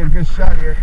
get a good shot here.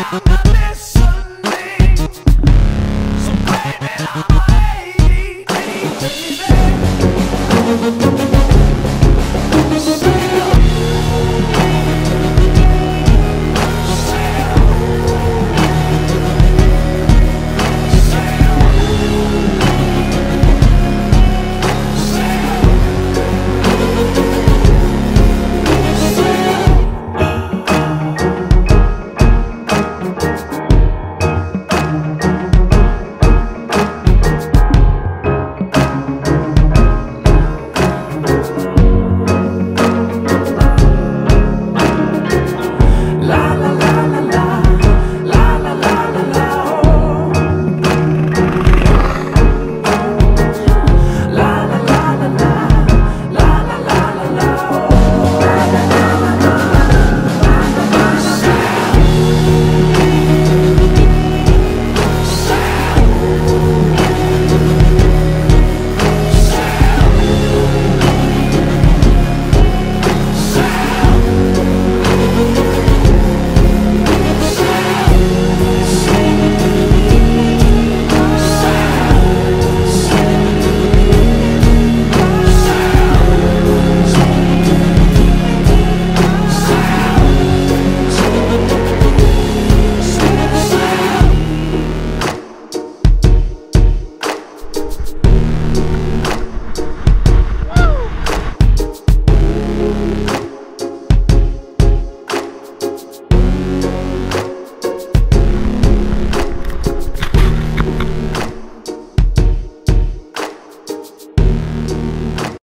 Baby